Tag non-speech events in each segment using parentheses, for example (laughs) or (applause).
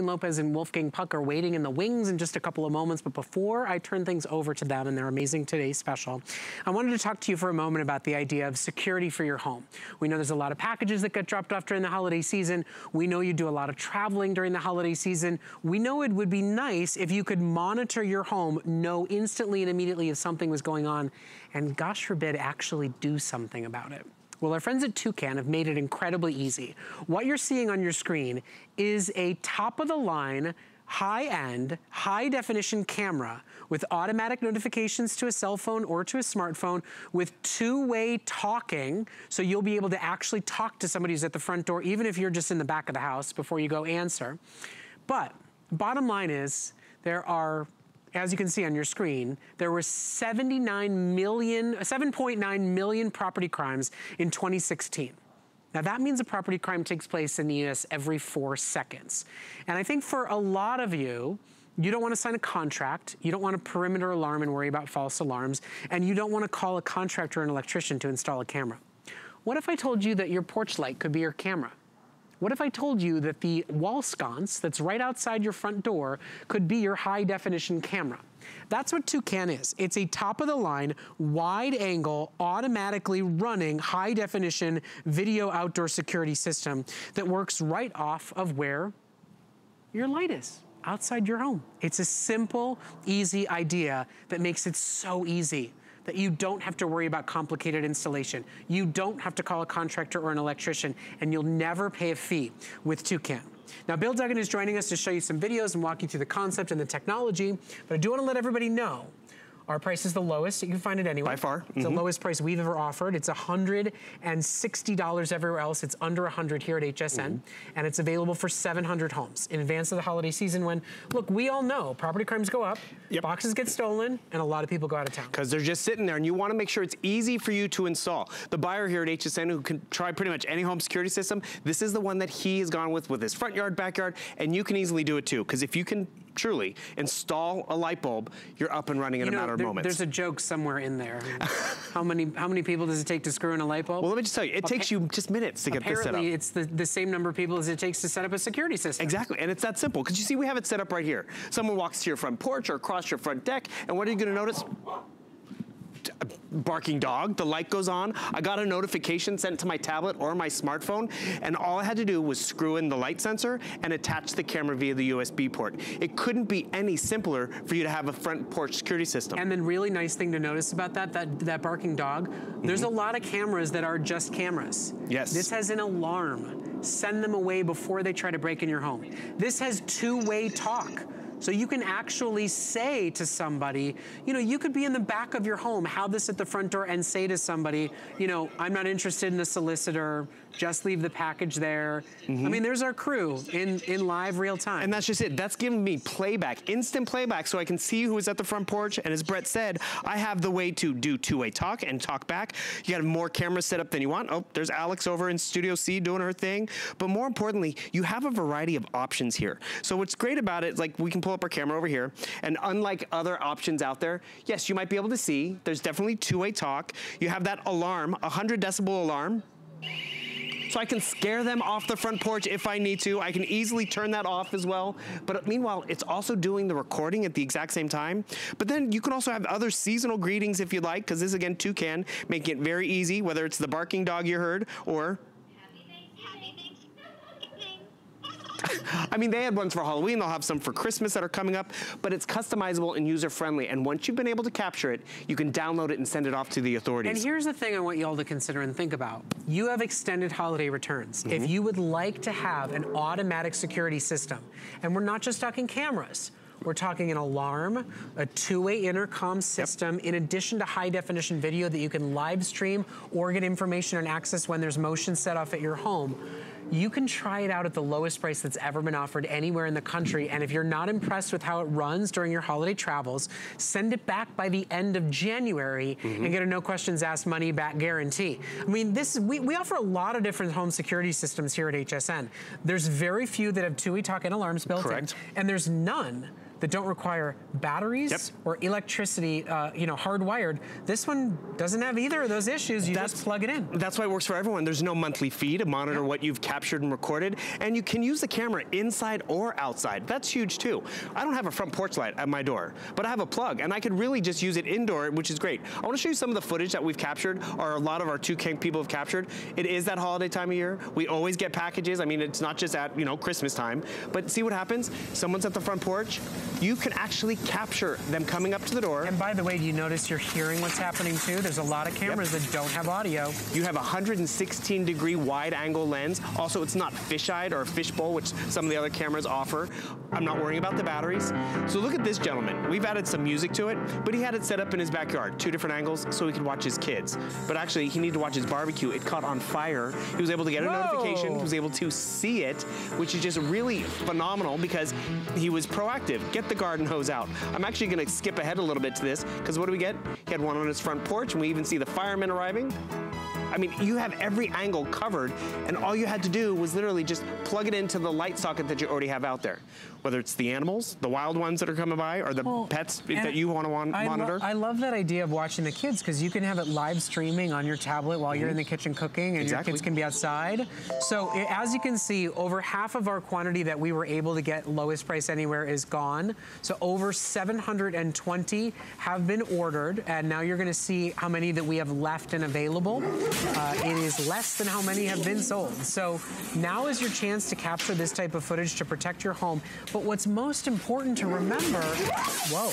Lopez and Wolfgang Puck are waiting in the wings in just a couple of moments, but before I turn things over to them and their amazing Today special, I wanted to talk to you for a moment about the idea of security for your home. We know there's a lot of packages that get dropped off during the holiday season. We know you do a lot of traveling during the holiday season. We know it would be nice if you could monitor your home, know instantly and immediately if something was going on, and gosh forbid, actually do something about it. Well, our friends at Toucan have made it incredibly easy. What you're seeing on your screen is a top-of-the-line, high-end, high-definition camera with automatic notifications to a cell phone or to a smartphone with two-way talking, so you'll be able to actually talk to somebody who's at the front door, even if you're just in the back of the house before you go answer. But bottom line is, there are as you can see on your screen, there were 79 million, 7.9 million property crimes in 2016. Now that means a property crime takes place in the US every four seconds. And I think for a lot of you, you don't want to sign a contract, you don't want a perimeter alarm and worry about false alarms, and you don't want to call a contractor or an electrician to install a camera. What if I told you that your porch light could be your camera? What if I told you that the wall sconce that's right outside your front door could be your high definition camera? That's what Toucan is. It's a top of the line, wide angle, automatically running high definition video outdoor security system that works right off of where your light is outside your home. It's a simple, easy idea that makes it so easy that you don't have to worry about complicated installation. You don't have to call a contractor or an electrician, and you'll never pay a fee with Toucan. Now, Bill Duggan is joining us to show you some videos and walk you through the concept and the technology, but I do want to let everybody know our price is the lowest. You can find it anywhere. By far. It's mm -hmm. the mm-hmm. lowest price we've ever offered. It's $160 everywhere else. It's under 100 here at HSN. Mm -hmm. And it's available for 700 homes in advance of the holiday season when, look, we all know property crimes go up, yep. boxes get stolen, and a lot of people go out of town. Because they're just sitting there and you want to make sure it's easy for you to install. The buyer here at HSN who can try pretty much any home security system, this is the one that he has gone with with his front yard, backyard, and you can easily do it too. Because if you can truly install a light bulb, you're up and running in you a matter of there, moments. There's a joke somewhere in there. how many how many people does it take to screw in a light bulb? Well, let me just tell you, it takes you just minutes to get this set up. Apparently, it's the, the same number of people as it takes to set up a security system. Exactly, and it's that simple. Because you see, we have it set up right here. Someone walks to your front porch or across your front deck, and what are you gonna notice? Barking dog, the light goes on. I got a notification sent to my tablet or my smartphone, and all I had to do was screw in the light sensor and attach the camera via the USB port. It couldn't be any simpler for you to have a front porch security system. And then really nice thing to notice about that, that, that barking dog, mm -hmm. there's a mm-hmm. lot of cameras that are just cameras. Yes. This has an alarm. Send them away before they try to break in your home. This has two-way talk. So you can actually say to somebody, you know, you could be in the back of your home, have this at the front door and say to somebody, you know, I'm not interested in a solicitor, just leave the package there. Mm -hmm. I mm-hmm. mean, there's our crew in, in live real time. And that's just it. That's giving me playback, instant playback, so I can see who is at the front porch. And as Brett said, I have the way to do two-way talk and talk back. You got more cameras set up than you want. Oh, there's Alex over in Studio C doing her thing. But more importantly, you have a variety of options here. So what's great about it like we can pull pull up our camera over here. And unlike other options out there, yes, you might be able to see, there's definitely two-way talk. You have that alarm, 100 decibel alarm. So I can scare them off the front porch if I need to. I can easily turn that off as well. But meanwhile, it's also doing the recording at the exact same time. But then you can also have other seasonal greetings if you'd like, because this again, Toucan, making it very easy, whether it's the barking dog you heard or (laughs) I mean, they had ones for Halloween. They'll have some for Christmas that are coming up, but it's customizable and user-friendly. And once you've been able to capture it, you can download it and send it off to the authorities. And here's the thing I want you all to consider and think about. You have extended holiday returns. Mm -hmm. If you would like to have an automatic security system, and we're not just talking cameras, we're talking an alarm, a two-way intercom system, yep. in addition to high-definition video that you can live stream or get information and access when there's motion set off at your home you can try it out at the lowest price that's ever been offered anywhere in the country. And if you're not impressed with how it runs during your holiday travels, send it back by the end of January mm -hmm. and get a no questions asked money back guarantee. I mean, this we, we offer a lot of different home security systems here at HSN. There's very few that have two-way talk and alarms built Correct. in, and there's none that don't require batteries Yep. or electricity, uh, you know, hardwired. This one doesn't have either of those issues. You That's- just plug it in. That's why it works for everyone. There's no monthly fee to monitor what you've captured and recorded, and you can use the camera inside or outside. That's huge too. I don't have a front porch light at my door, but I have a plug, and I could really just use it indoor, which is great. I want to show you some of the footage that we've captured, or a lot of our Toucan people have captured. It is that holiday time of year. We always get packages. I mean, it's not just at you know Christmas time, but see what happens. Someone's at the front porch. You can actually capture them coming up to the door. And by the way, do you notice you're hearing what's happening too? There's a lot of cameras that don't have audio. You have a 116 degree wide angle lens. Also, it's not fisheye or fishbowl, which some of the other cameras offer. I'm not worrying about the batteries. So look at this gentleman. We've added some music to it, but he had it set up in his backyard, two different angles, so he could watch his kids. But actually, he needed to watch his barbecue. It caught on fire. He was able to get a Whoa. notification. He was able to see it, which is just really phenomenal because he was proactive. Get the garden hose out. I'm actually going to skip ahead a little bit to this because what do we get? He had one on his front porch, and we even see the firemen arriving. I mean, you have every angle covered, and all you had to do was literally just plug it into the light socket that you already have out there. Whether it's the animals, the wild ones that are coming by, or the Well, pets that you want to I lo- monitor. I love that idea of watching the kids because you can have it live streaming on your tablet while you're in the kitchen cooking and Exactly. your kids can be outside. So i- as you can see, over half of our quantity that we were able to get lowest price anywhere is gone. So over 720 have been ordered and now you're gonna see how many that we have left and available. Uh, it is less than how many have been sold. So now is your chance to capture this type of footage to protect your home. But what's most important to remember, whoa,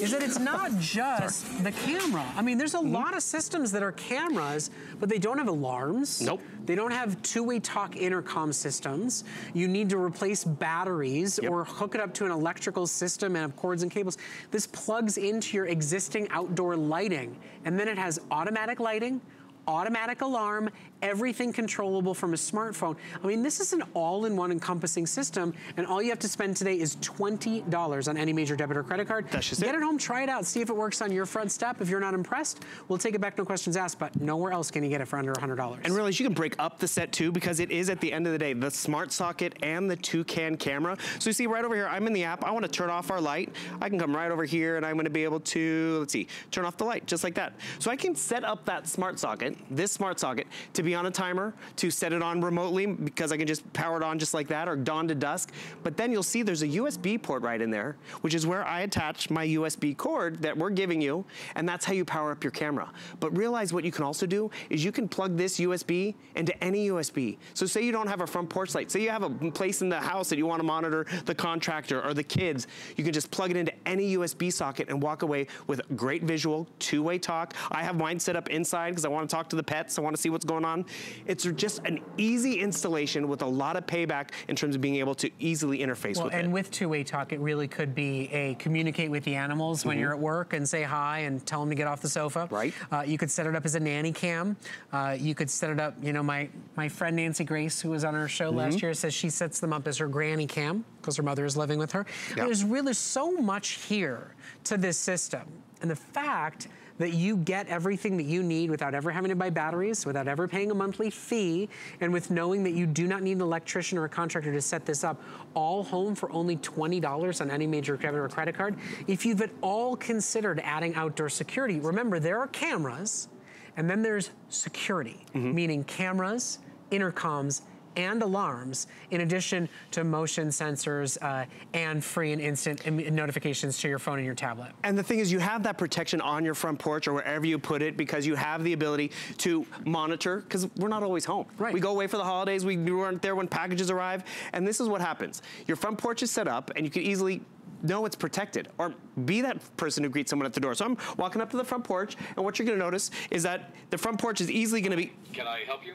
is that it's not (laughs) just the camera. I mean, there's a Mm-hmm. lot of systems that are cameras, but they don't have alarms. Nope. They don't have two-way talk intercom systems. You need to replace batteries Yep. or hook it up to an electrical system and have cords and cables. This plugs into your existing outdoor lighting, and then it has automatic lighting, automatic alarm, everything controllable from a smartphone. I mean, this is an all-in-one encompassing system, and all you have to spend today is $20 on any major debit or credit card. That's just Get it. it home, try it out, see if it works on your front step. If you're not impressed, we'll take it back, no questions asked, but nowhere else can you get it for under $100. And realize you can break up the set too because it is at the end of the day the smart socket and the toucan camera. So you see right over here, I'm in the app. I want to turn off our light. I can come right over here and I'm going to be able to, let's see, turn off the light just like that. So I can set up that smart socket, this smart socket, to be on a timer, to set it on remotely because I can just power it on just like that or dawn to dusk. But then you'll see there's a USB port right in there, which is where I attach my USB cord that we're giving you, and that's how you power up your camera. But realize what you can also do is you can plug this USB into any USB. So say you don't have a front porch light, say you have a place in the house that you want to monitor the contractor or the kids, you can just plug it into any USB socket and walk away with great visual, two-way talk. I have mine set up inside because I want to talk to the pets, I want to see what's going on. It's just an easy installation with a lot of payback in terms of being able to easily interface Well, with and it. And with two-way talk, it really could be a communicate with the animals when you're at work and say hi and tell them to get off the sofa. Mm-hmm. Right. Uh, you could set it up as a nanny cam. Uh, you could set it up, you know, my, my friend Nancy Grace, who was on our show Mm-hmm. last year, says she sets them up as her granny cam because her mother is living with her. Yeah. There's really so much here to this system. And the fact that you get everything that you need without ever having to buy batteries, without ever paying a monthly fee, and with knowing that you do not need an electrician or a contractor to set this up, all home for only $20 on any major debit or credit card. If you've at all considered adding outdoor security, remember there are cameras, and then there's security, mm-hmm. meaning cameras, intercoms, and alarms, in addition to motion sensors uh, and free and instant notifications to your phone and your tablet. And the thing is, you have that protection on your front porch or wherever you put it because you have the ability to monitor because we're not always home. Right. We go away for the holidays. We weren't there when packages arrive. And this is what happens. Your front porch is set up and you can easily know it's protected or be that person who greets someone at the door. So I'm walking up to the front porch and what you're gonna notice is that the front porch is easily gonna be Can I help you?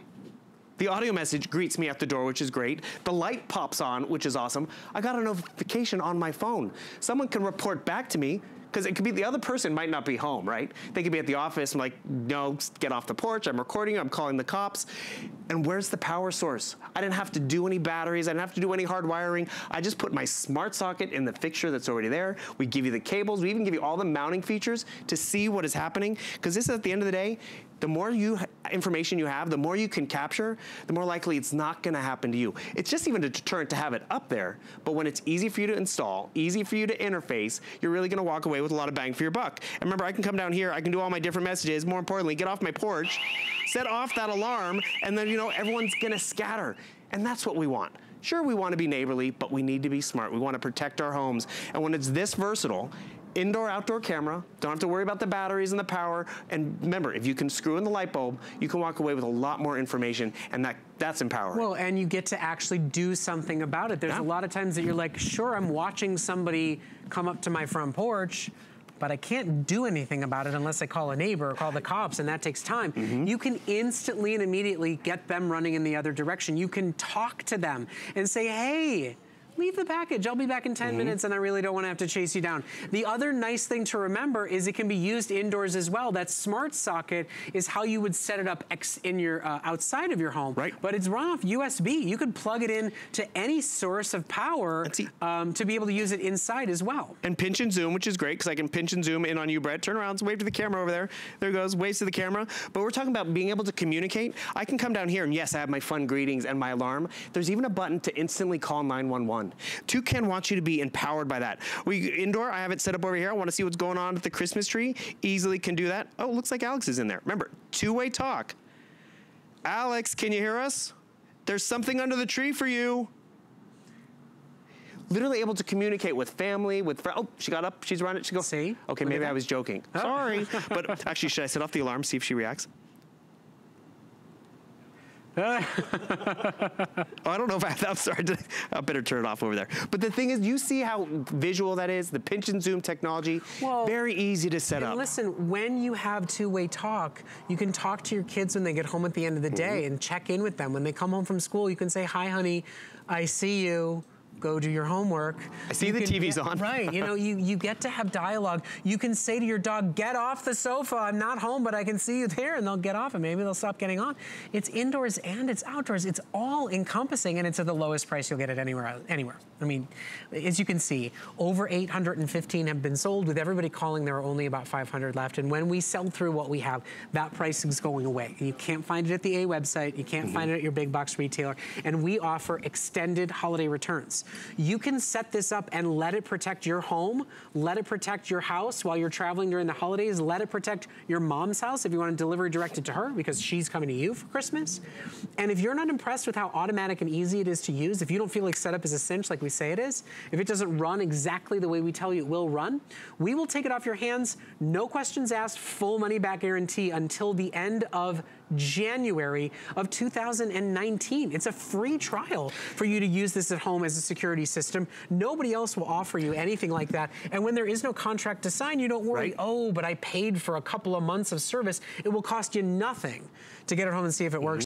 The audio message greets me at the door, which is great. The light pops on, which is awesome. I got a notification on my phone. Someone can report back to me because it could be the other person might not be home, right? They could be at the office. I'm like, no, get off the porch. I'm recording. I'm calling the cops. And where's the power source? I didn't have to do any batteries. I didn't have to do any hard wiring. I just put my smart socket in the fixture that's already there. We give you the cables. We even give you all the mounting features to see what is happening. Because this, is at the end of the day, the more you information you have, the more you can capture, the more likely it's not going to happen to you. It's just even a deterrent to have it up there. But when it's easy for you to install, easy for you to interface, you're really going to walk away with a lot of bang for your buck. And remember, I can come down here, I can do all my different messages. More importantly, get off my porch, set off that alarm, and then you know everyone's going to scatter. And that's what we want. Sure, we want to be neighborly, but we need to be smart. We want to protect our homes. And when it's this versatile, indoor outdoor camera don't have to worry about the batteries and the power and remember if you can screw in the light bulb you can walk away with a lot more information and that that's empowering well and you get to actually do something about it there's yeah. a lot of times that you're like sure i'm watching somebody come up to my front porch but I can't do anything about it unless I call a neighbor or call the cops, and that takes time. Mm -hmm. You can instantly and immediately get them running in the other direction. You can talk to them and say, hey, leave the package. I'll be back in 10 mm -hmm. minutes and I really don't want to have to chase you down. The other nice thing to remember is it can be used indoors as well. That smart socket is how you would set it up in your uh, outside of your home. Right. But it's run off USB. You could plug it in to any source of power um, to be able to use it inside as well. And pinch and zoom, which is great because I can pinch and zoom in on you, Brett. Turn around, wave to the camera over there. There goes, waves to the camera. But we're talking about being able to communicate. I can come down here and yes, I have my fun greetings and my alarm. There's even a button to instantly call 911 on. Toucan wants you to be empowered by that. We indoor, I have it set up over here. I want to see what's going on at the Christmas tree. Easily can do that. Oh, looks like Alex is in there. Remember, two-way talk. Alex, can you hear us? There's something under the tree for you literally able to communicate with family, with friends. Oh, she got up, she's running, she goes. See? Okay, maybe I was joking. Sorry. but (laughs) actually, should I set off the alarm, see if she reacts? Oh, (laughs) I don't know if I, (laughs) I'm sorry, I better turn it off over there. But the thing is, you see how visual that is, the pinch and zoom technology, well, very easy to set up. listen, when you have two-way talk, you can talk to your kids when they get home at the end of the day mm -hmm. and check in with them. When they come home from school, you can say, hi, honey, I see you go do your homework. I see you the TV's get, on. right, you know, you, you get to have dialogue. You can say to your dog, get off the sofa, I'm not home, but I can see you there, and they'll get off, and maybe they'll stop getting on. It's indoors and it's outdoors. It's all encompassing, and it's at the lowest price you'll get it anywhere. anywhere. I mean, as you can see, over 815 have been sold. With everybody calling, there are only about 500 left, and when we sell through what we have, that price is going away. You can't find it at the A website. You can't mm -hmm. find it at your big box retailer, and we offer extended holiday returns. You can set this up and let it protect your home, let it protect your house while you're traveling during the holidays, let it protect your mom's house if you want to deliver directed to her because she's coming to you for Christmas. And if you're not impressed with how automatic and easy it is to use, if you don't feel like setup is a cinch like we say it is, if it doesn't run exactly the way we tell you it will run, we will take it off your hands, no questions asked, full money back guarantee until the end of January of 2019. It's a free trial for you to use this at home as a security system. Nobody else will offer you anything like that. And when there is no contract to sign, you don't worry, right. oh, but I paid for a couple of months of service. It will cost you nothing to get it home and see if it works.